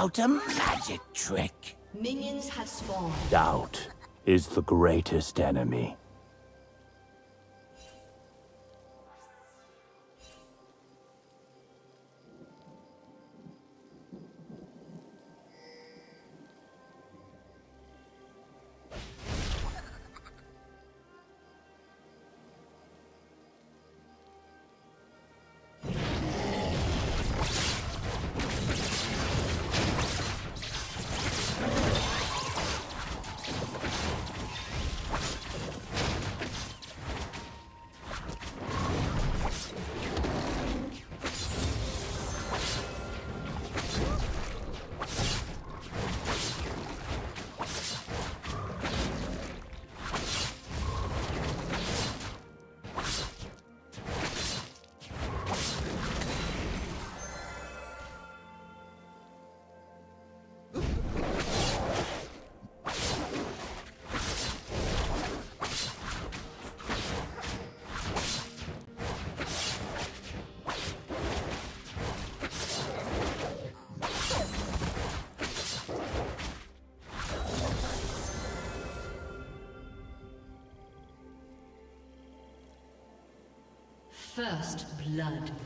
out a magic trick. Minions have spawned. Doubt is the greatest enemy. First blood.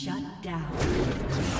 Shut down.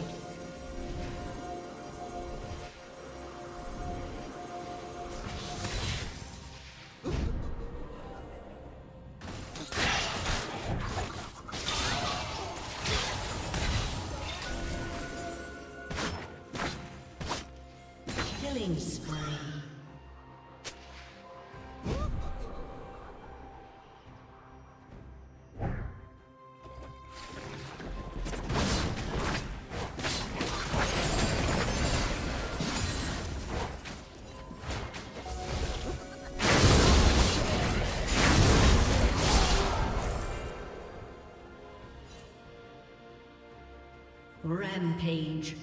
Rampage.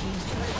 Destroyed.